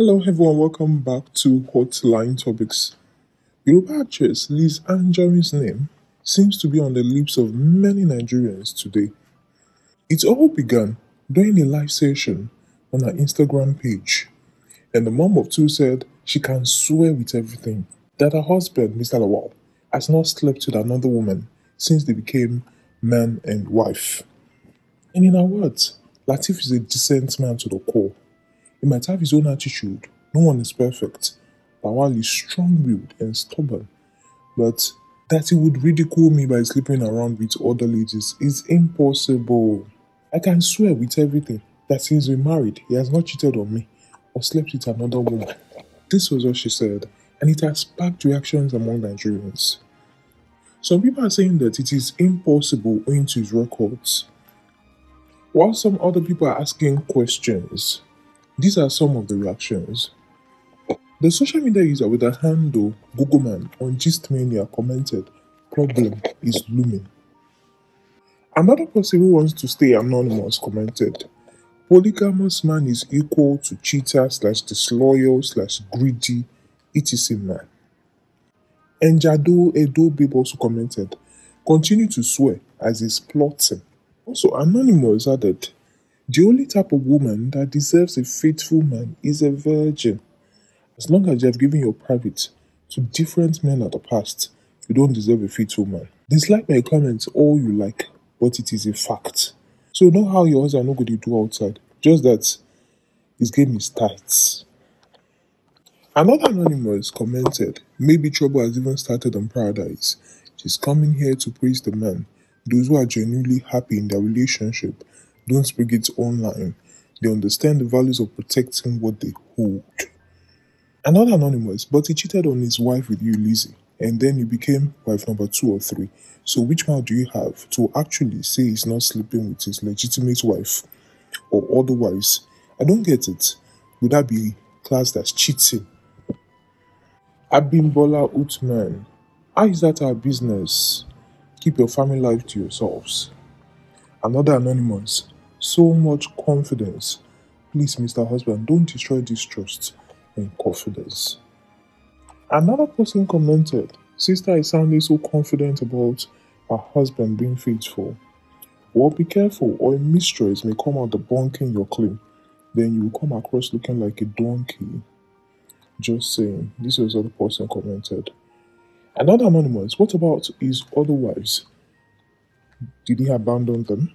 Hello everyone, welcome back to Hotline Topics. Yoruba actress Liz Anjorin's name seems to be on the lips of many Nigerians today. It all began during a live session on her Instagram page, and the mom of two said she can swear with everything that her husband, Mr. Lawal, has not slept with another woman since they became man and wife. And in her words, Latif is a decent man to the core. He might have his own attitude, no one is perfect. Lawal is strong willed and stubborn. But that he would ridicule me by sleeping around with other ladies is impossible. I can swear with everything that since we married, he has not cheated on me or slept with another woman. This was what she said, and it has sparked reactions among Nigerians. Some people are saying that it is impossible owing to his records, while some other people are asking questions. These are some of the reactions. The social media user with the handle Googleman on Gistmania commented, Problem is looming. Another person who wants to stay anonymous commented, Polygamous man is equal to cheater slash disloyal slash greedy etc man. And Jado Edo Babe also commented, continue to swear as he's plotting. Also, Anonymous added, the only type of woman that deserves a faithful man is a virgin. As long as you have given your private to different men of the past, you don't deserve a faithful man. Dislike my comments all you like, but it is a fact. So know how your husband not going to do outside. Just that his game is tight. Another anonymous commented, Maybe trouble has even started on Paradise. She's coming here to praise the man. Those who are genuinely happy in their relationship don't speak it online. They understand the values of protecting what they hold. Another anonymous, but he cheated on his wife with you, Lizzy, and then you became wife number two or three. So which mouth do you have to actually say he's not sleeping with his legitimate wife or otherwise? I don't get it. Would that be classed as cheating? Abimbola Utman, how is that our business? Keep your family life to yourselves. Another anonymous, so much confidence. Please, Mr. Husband, don't destroy this trust and confidence. Another person commented, Sister is sounding so confident about her husband being faithful. Well, be careful, or a mistress may come out debunking your claim. Then you will come across looking like a donkey. Just saying. This was other person commented. Another anonymous. What about his other wives? Did he abandon them?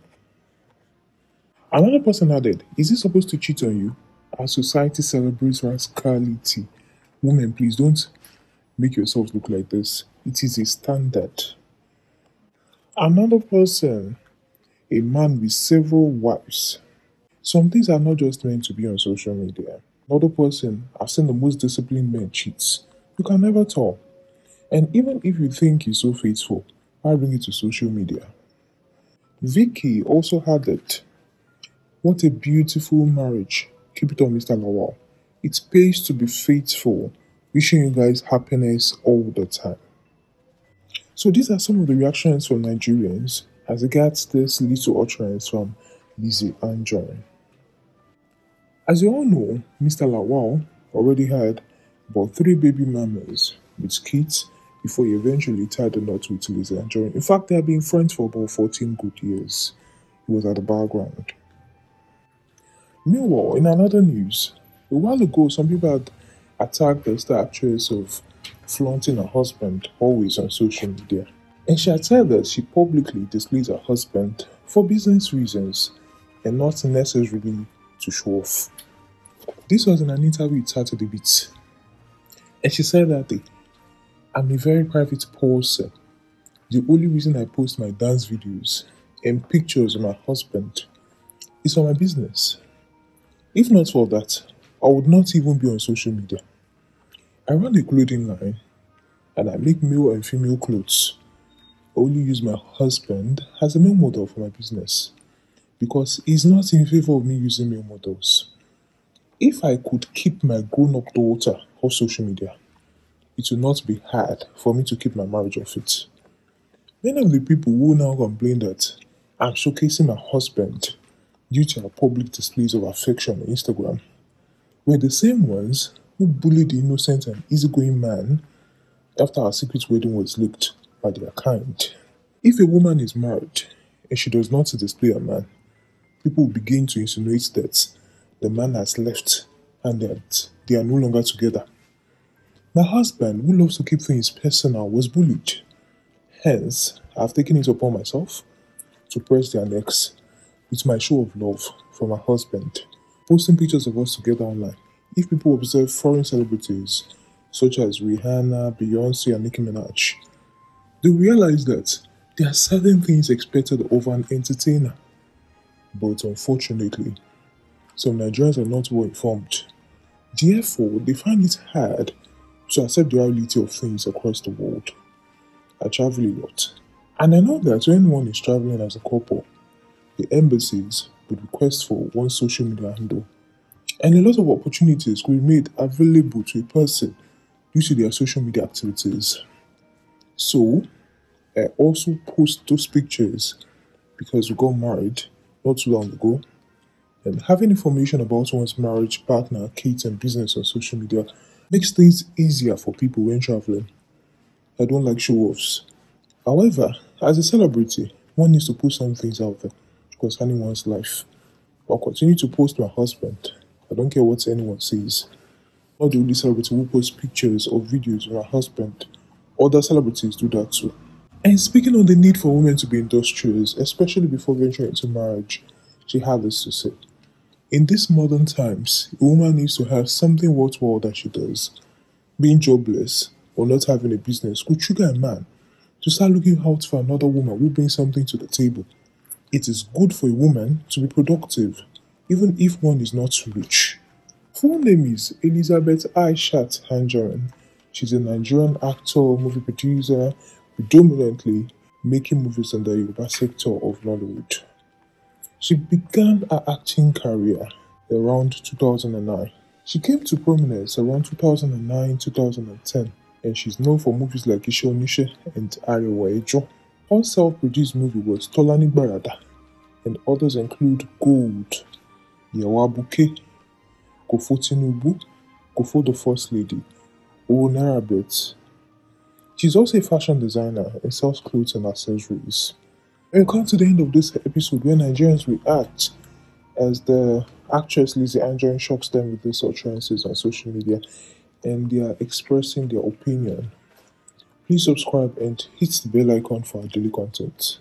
Another person added, Is he supposed to cheat on you? Our society celebrates rascality. Women, please don't make yourselves look like this. It is a standard. Another person, a man with several wives. Some things are not just meant to be on social media. Another person, I've seen the most disciplined men cheats. You can never tell. And even if you think he's so faithful, why bring it to social media? Vicky also added, What a beautiful marriage. Keep it on, Mr. Lawal. It pays to be faithful. Wishing you guys happiness all the time. So these are some of the reactions from Nigerians as regards this little utterance from Lizzy Anjorin. As you all know, Mr. Lawal already had about three baby mamas with kids before he eventually tied the knot with Lizzy Anjorin. In fact, they have been friends for about 14 good years. He was at the background. Meanwhile, in another news, a while ago, some people had attacked the star actress of flaunting her husband always on social media. And she had said that she publicly displays her husband for business reasons and not necessarily to show off. This was in an interview with Saturday Beats. And she said that I'm a very private person. The only reason I post my dance videos and pictures of my husband is for my business. If not for that, I would not even be on social media. I run a clothing line and I make male and female clothes. I only use my husband as a male model for my business because he's not in favor of me using male models. If I could keep my grown up daughter off social media, it will not be hard for me to keep my marriage off it. Many of the people who now complain that I'm showcasing my husband due to our public displays of affection on Instagram were the same ones who bullied the innocent and easygoing man after our secret wedding was leaked by their kind. If a woman is married and she does not display a man, people begin to insinuate that the man has left and that they are no longer together. My husband, who loves to keep things personal, was bullied. Hence, I have taken it upon myself to press their necks with my show of love for my husband, posting pictures of us together online. If people observe foreign celebrities such as Rihanna, Beyonce, and Nicki Minaj, they realize that there are certain things expected of an entertainer. But unfortunately, some Nigerians are not well informed. Therefore, they find it hard to accept the reality of things across the world. I travel a lot, and I know that when one is traveling as a couple, the embassies would request for one social media handle, and a lot of opportunities be made available to a person due to their social media activities. So, I also post those pictures because we got married not too long ago. And having information about one's marriage, partner, kids, and business on social media makes things easier for people when traveling. I don't like show offs. However, as a celebrity, one needs to put some things out there concerning one's life. I'll continue to post my husband. I don't care what anyone says. Not the only celebrity who post pictures or videos of my husband. Other celebrities do that too. And speaking on the need for women to be industrious, especially before venturing into marriage, she had this to say. In these modern times, a woman needs to have something worthwhile that she does. Being jobless or not having a business could trigger a man to start looking out for another woman who brings something to the table. It is good for a woman to be productive, even if one is not rich. Full name is Elizabeth Aishat Anjorin. She's a Nigerian actor, movie producer, predominantly making movies in the Yoruba sector of Nollywood. She began her acting career around 2009. She came to prominence around 2009-2010 and she's known for movies like Ishe Onishe and Arewa Ejo. Her self-produced movie was Tolani Barada and others include Gold, Yawabuke, Kofo Tinubu, Kofo the First Lady, O Narabet, She's also a fashion designer and sells clothes and accessories. And come to the end of this episode where Nigerians react as the actress Lizzy Anjorin shocks them with these utterances on social media and they are expressing their opinion. Please subscribe and hit the bell icon for our daily content.